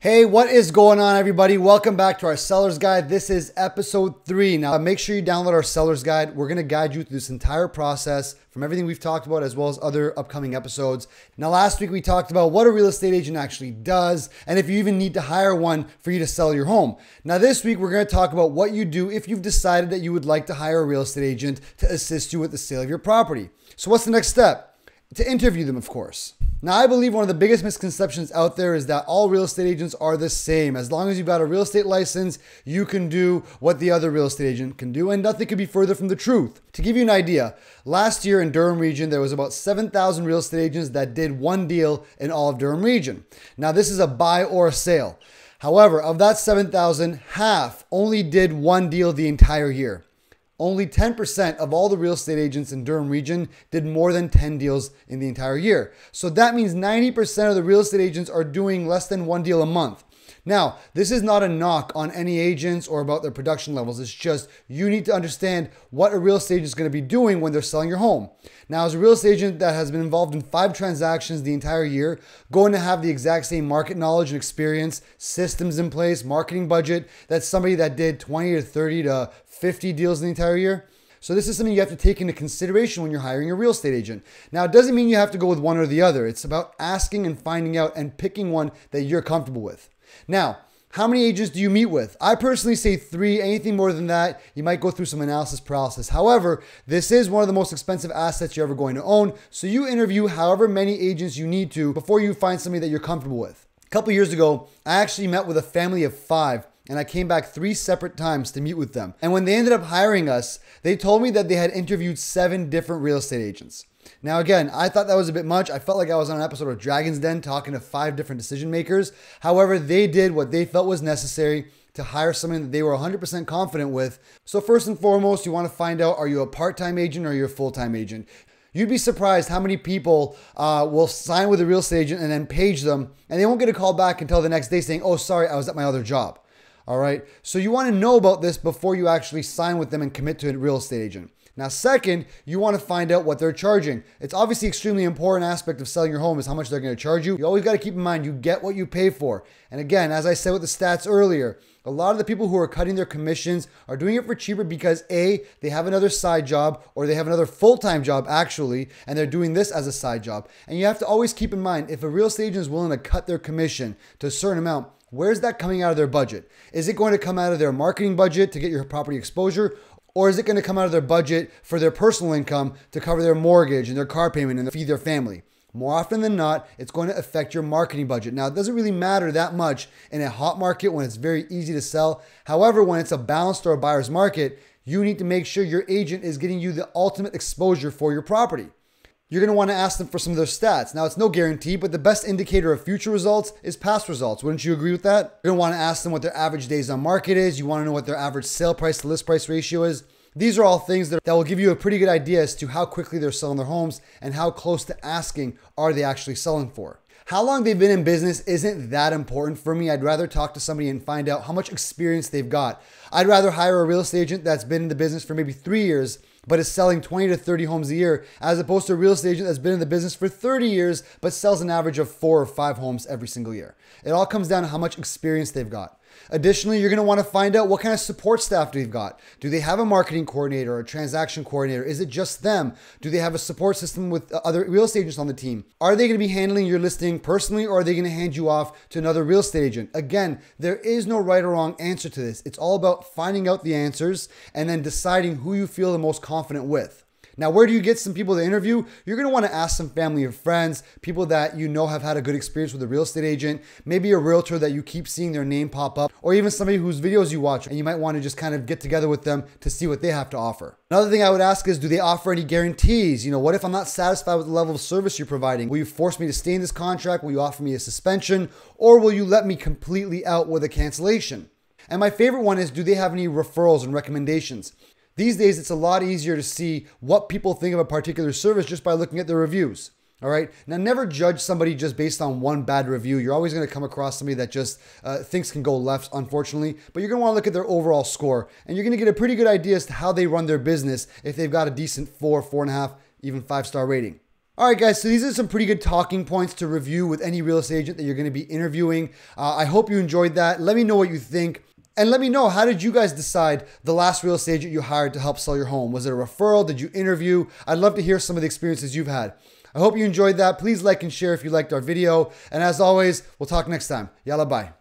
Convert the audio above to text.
Hey, what is going on, everybody? Welcome back to our seller's guide. This is episode three. Now, make sure you download our seller's guide. We're going to guide you through this entire process from everything we've talked about, as well as other upcoming episodes. Now, last week we talked about what a real estate agent actually does, and if you even need to hire one for you to sell your home. Now, this week we're going to talk about what you do if you've decided that you would like to hire a real estate agent to assist you with the sale of your property. So, what's the next step? To interview them, of course. Now, I believe one of the biggest misconceptions out there is that all real estate agents are the same. As long as you've got a real estate license, you can do what the other real estate agent can do, and nothing could be further from the truth. To give you an idea, last year in Durham region, there was about 7,000 real estate agents that did one deal in all of Durham region. Now, this is a buy or a sale. However, of that 7,000, half only did one deal the entire year. Only 10% of all the real estate agents in Durham region did more than 10 deals in the entire year. So that means 90% of the real estate agents are doing less than one deal a month. Now, this is not a knock on any agents or about their production levels. It's just you need to understand what a real estate agent is going to be doing when they're selling your home. Now, as a real estate agent that has been involved in five transactions the entire year, going to have the exact same market knowledge and experience, systems in place, marketing budget that somebody that did 20 to 30 to 50 deals in the entire year. So this is something you have to take into consideration when you're hiring a real estate agent. Now, it doesn't mean you have to go with one or the other. It's about asking and finding out and picking one that you're comfortable with. Now, how many agents do you meet with? I personally say three. Anything more than that, you might go through some analysis paralysis. However, this is one of the most expensive assets you're ever going to own. So you interview however many agents you need to before you find somebody that you're comfortable with. A couple years ago, I actually met with a family of five and I came back three separate times to meet with them. And when they ended up hiring us, they told me that they had interviewed seven different real estate agents. Now, again, I thought that was a bit much. I felt like I was on an episode of Dragon's Den talking to five different decision makers. However, they did what they felt was necessary to hire someone that they were 100% confident with. So, first and foremost, you want to find out are you a part time agent or are you a full time agent? You'd be surprised how many people uh, will sign with a real estate agent and then page them, and they won't get a call back until the next day saying, Oh, sorry, I was at my other job. All right. So, you want to know about this before you actually sign with them and commit to a real estate agent. Now, second, you want to find out what they're charging. It's obviously extremely important aspect of selling your home is how much they're going to charge you. You always got to keep in mind you get what you pay for. And again, as I said with the stats earlier, a lot of the people who are cutting their commissions are doing it for cheaper because A, they have another side job or they have another full-time job actually, and they're doing this as a side job. And you have to always keep in mind if a real estate agent is willing to cut their commission to a certain amount, Where's that coming out of their budget? Is it going to come out of their marketing budget to get your property exposure? Or is it going to come out of their budget for their personal income to cover their mortgage and their car payment and feed their family? More often than not, it's going to affect your marketing budget. Now, it doesn't really matter that much in a hot market when it's very easy to sell. However, when it's a balanced or a buyer's market, you need to make sure your agent is getting you the ultimate exposure for your property you're going to want to ask them for some of their stats. Now, it's no guarantee, but the best indicator of future results is past results. Wouldn't you agree with that? You're going to want to ask them what their average days on market is. You want to know what their average sale price to list price ratio is. These are all things that, that will give you a pretty good idea as to how quickly they're selling their homes and how close to asking are they actually selling for. How long they've been in business isn't that important for me. I'd rather talk to somebody and find out how much experience they've got. I'd rather hire a real estate agent that's been in the business for maybe three years but is selling 20 to 30 homes a year, as opposed to a real estate agent that's been in the business for 30 years, but sells an average of four or five homes every single year. It all comes down to how much experience they've got. Additionally, you're going to want to find out what kind of support staff do they've got. Do they have a marketing coordinator or a transaction coordinator? Is it just them? Do they have a support system with uh, other real estate agents on the team? Are they going to be handling your listing personally or are they going to hand you off to another real estate agent? Again, there is no right or wrong answer to this. It's all about finding out the answers and then deciding who you feel the most confident with. Now, where do you get some people to interview? You're want to ask some family or friends, people that you know have had a good experience with a real estate agent, maybe a realtor that you keep seeing their name pop up, or even somebody whose videos you watch, and you might want to just kind of get together with them to see what they have to offer. Another thing I would ask is, do they offer any guarantees? You know, what if I'm not satisfied with the level of service you're providing? Will you force me to stay in this contract? Will you offer me a suspension? Or will you let me completely out with a cancellation? And my favorite one is, do they have any referrals and recommendations? These days, it's a lot easier to see what people think of a particular service just by looking at the reviews. All right. Now, never judge somebody just based on one bad review. You're always going to come across somebody that just uh, can go left, unfortunately. But you're going to want to look at their overall score, and you're going to get a pretty good idea as to how they run their business if they've got a decent four, four and a half, even five star rating. All right, guys, so these are some pretty good talking points to review with any real estate agent that you're going to be interviewing. Uh, I hope you enjoyed that. Let me know what you think. And let me know how did you guys decide the last real estate agent you hired to help sell your home? Was it a referral? Did you interview? I'd love to hear some of the experiences you've had. I hope you enjoyed that. Please like and share if you liked our video. And as always, we'll talk next time. Yalla bye.